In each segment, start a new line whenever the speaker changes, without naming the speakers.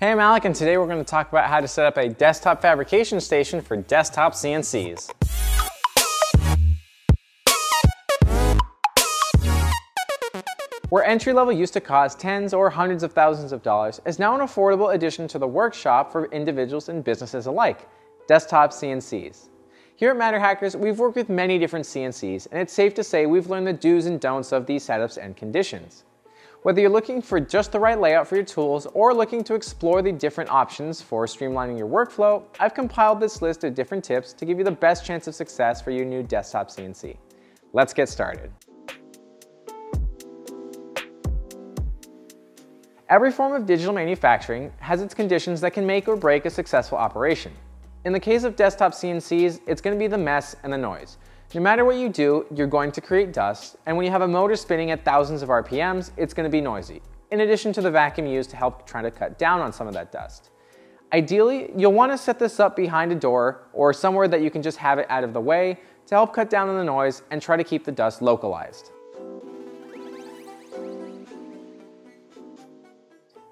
Hey, I'm Alec, and today we're going to talk about how to set up a desktop fabrication station for desktop CNCs. Where entry level used to cost tens or hundreds of thousands of dollars is now an affordable addition to the workshop for individuals and businesses alike, desktop CNCs. Here at MatterHackers, we've worked with many different CNCs, and it's safe to say we've learned the do's and don'ts of these setups and conditions. Whether you're looking for just the right layout for your tools or looking to explore the different options for streamlining your workflow, I've compiled this list of different tips to give you the best chance of success for your new desktop CNC. Let's get started. Every form of digital manufacturing has its conditions that can make or break a successful operation. In the case of desktop CNCs, it's going to be the mess and the noise. No matter what you do, you're going to create dust, and when you have a motor spinning at thousands of RPMs, it's going to be noisy, in addition to the vacuum used to help try to cut down on some of that dust. Ideally, you'll want to set this up behind a door or somewhere that you can just have it out of the way to help cut down on the noise and try to keep the dust localized.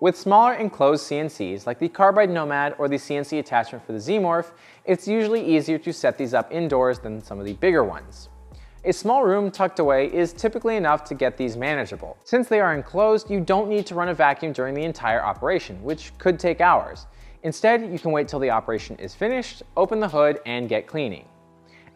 With smaller enclosed CNCs, like the Carbide Nomad or the CNC attachment for the Z-Morph, it's usually easier to set these up indoors than some of the bigger ones. A small room tucked away is typically enough to get these manageable. Since they are enclosed, you don't need to run a vacuum during the entire operation, which could take hours. Instead, you can wait till the operation is finished, open the hood, and get cleaning.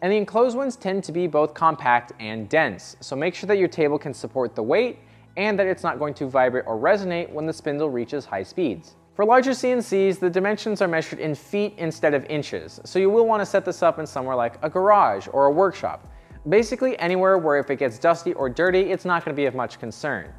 And the enclosed ones tend to be both compact and dense, so make sure that your table can support the weight and that it's not going to vibrate or resonate when the spindle reaches high speeds. For larger CNCs, the dimensions are measured in feet instead of inches, so you will want to set this up in somewhere like a garage or a workshop. Basically anywhere where if it gets dusty or dirty, it's not going to be of much concern.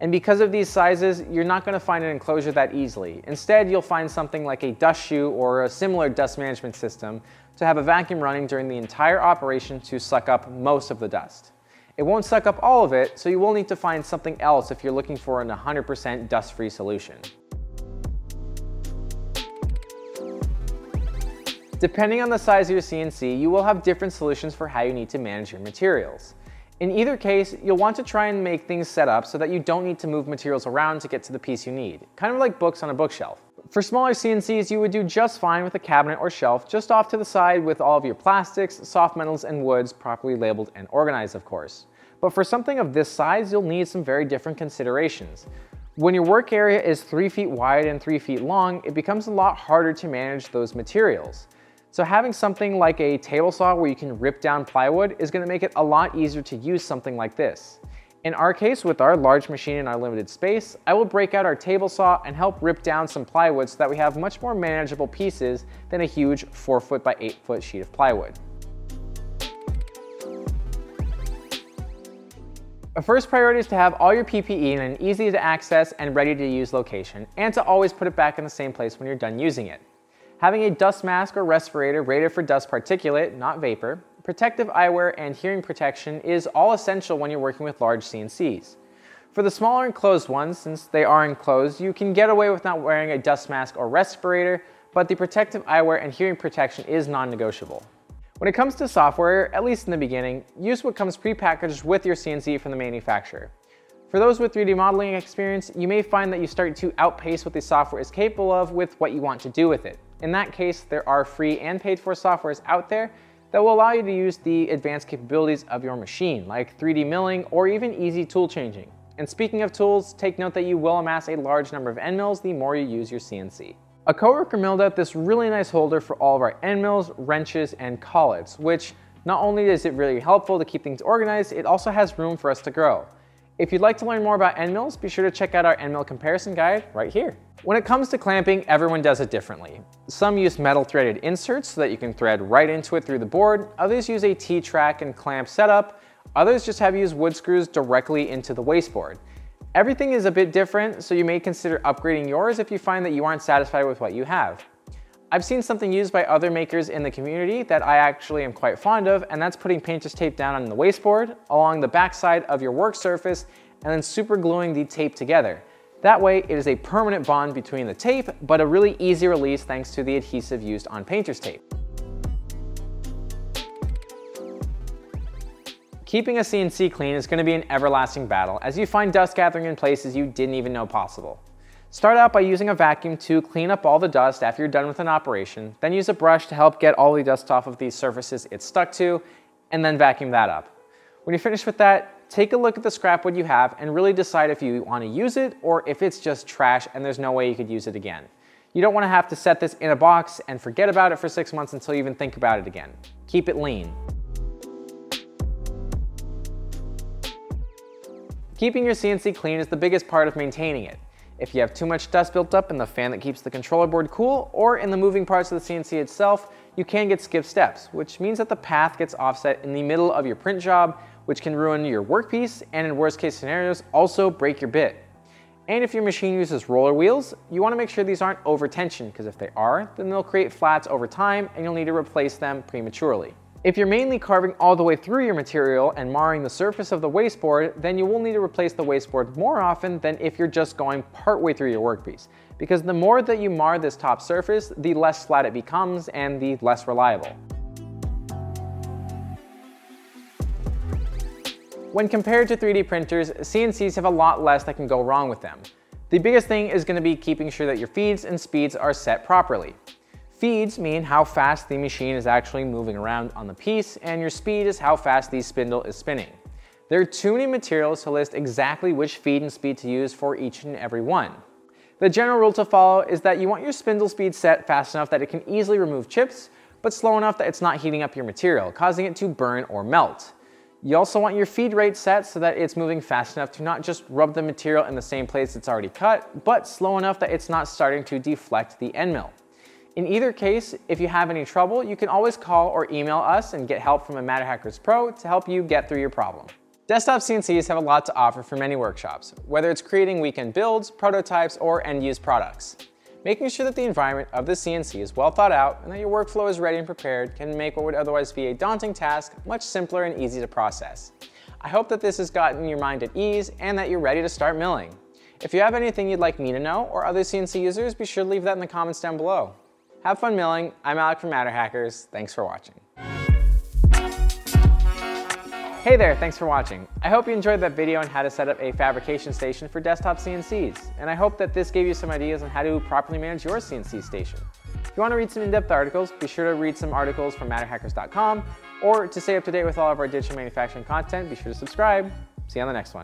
And because of these sizes, you're not going to find an enclosure that easily. Instead, you'll find something like a dust shoe or a similar dust management system to have a vacuum running during the entire operation to suck up most of the dust. It won't suck up all of it, so you will need to find something else if you're looking for an 100% dust-free solution. Depending on the size of your CNC, you will have different solutions for how you need to manage your materials. In either case, you'll want to try and make things set up so that you don't need to move materials around to get to the piece you need, kind of like books on a bookshelf. For smaller CNCs, you would do just fine with a cabinet or shelf just off to the side with all of your plastics, soft metals, and woods properly labeled and organized, of course. But for something of this size, you'll need some very different considerations. When your work area is 3 feet wide and 3 feet long, it becomes a lot harder to manage those materials. So having something like a table saw where you can rip down plywood is going to make it a lot easier to use something like this. In our case, with our large machine and our limited space, I will break out our table saw and help rip down some plywood so that we have much more manageable pieces than a huge 4 foot by 8 foot sheet of plywood. A first priority is to have all your PPE in an easy to access and ready to use location, and to always put it back in the same place when you're done using it. Having a dust mask or respirator rated for dust particulate, not vapor, protective eyewear, and hearing protection is all essential when you're working with large CNCs. For the smaller enclosed ones, since they are enclosed, you can get away with not wearing a dust mask or respirator, but the protective eyewear and hearing protection is non-negotiable. When it comes to software, at least in the beginning, use what comes prepackaged with your CNC from the manufacturer. For those with 3D modeling experience, you may find that you start to outpace what the software is capable of with what you want to do with it. In that case, there are free and paid for softwares out there that will allow you to use the advanced capabilities of your machine, like 3D milling or even easy tool changing. And speaking of tools, take note that you will amass a large number of end mills the more you use your CNC. A coworker milled out this really nice holder for all of our end mills, wrenches, and collets, which not only is it really helpful to keep things organized, it also has room for us to grow. If you'd like to learn more about end mills, be sure to check out our end mill comparison guide right here. When it comes to clamping, everyone does it differently. Some use metal threaded inserts so that you can thread right into it through the board. Others use a T-track and clamp setup. Others just have used wood screws directly into the wasteboard. Everything is a bit different, so you may consider upgrading yours if you find that you aren't satisfied with what you have. I've seen something used by other makers in the community that I actually am quite fond of, and that's putting painter's tape down on the wasteboard, along the backside of your work surface, and then super gluing the tape together. That way, it is a permanent bond between the tape, but a really easy release thanks to the adhesive used on painter's tape. Keeping a CNC clean is going to be an everlasting battle as you find dust gathering in places you didn't even know possible. Start out by using a vacuum to clean up all the dust after you're done with an operation, then use a brush to help get all the dust off of these surfaces it's stuck to, and then vacuum that up. When you're finished with that, take a look at the scrap wood you have and really decide if you want to use it or if it's just trash and there's no way you could use it again. You don't want to have to set this in a box and forget about it for six months until you even think about it again. Keep it lean. Keeping your CNC clean is the biggest part of maintaining it. If you have too much dust built up in the fan that keeps the controller board cool or in the moving parts of the CNC itself, you can get skipped steps, which means that the path gets offset in the middle of your print job, which can ruin your workpiece and in worst case scenarios, also break your bit. And if your machine uses roller wheels, you wanna make sure these aren't over tension, because if they are, then they'll create flats over time and you'll need to replace them prematurely. If you're mainly carving all the way through your material and marring the surface of the wasteboard, then you will need to replace the wasteboard more often than if you're just going partway through your workpiece. Because the more that you mar this top surface, the less flat it becomes and the less reliable. When compared to 3D printers, CNCs have a lot less that can go wrong with them. The biggest thing is going to be keeping sure that your feeds and speeds are set properly. Feeds mean how fast the machine is actually moving around on the piece, and your speed is how fast the spindle is spinning. There are too many materials to list exactly which feed and speed to use for each and every one. The general rule to follow is that you want your spindle speed set fast enough that it can easily remove chips, but slow enough that it's not heating up your material, causing it to burn or melt. You also want your feed rate set so that it's moving fast enough to not just rub the material in the same place it's already cut, but slow enough that it's not starting to deflect the end mill. In either case, if you have any trouble, you can always call or email us and get help from a MatterHackers Pro to help you get through your problem. Desktop CNCs have a lot to offer for many workshops, whether it's creating weekend builds, prototypes, or end-use products. Making sure that the environment of the CNC is well thought out and that your workflow is ready and prepared can make what would otherwise be a daunting task much simpler and easy to process. I hope that this has gotten your mind at ease and that you're ready to start milling. If you have anything you'd like me to know or other CNC users, be sure to leave that in the comments down below. Have fun milling. I'm Alec from MatterHackers. Thanks for watching. Hey there, thanks for watching. I hope you enjoyed that video on how to set up a fabrication station for desktop CNCs, and I hope that this gave you some ideas on how to properly manage your CNC station. If you want to read some in-depth articles, be sure to read some articles from matterhackers.com, or to stay up to date with all of our digital manufacturing content, be sure to subscribe. See you on the next one.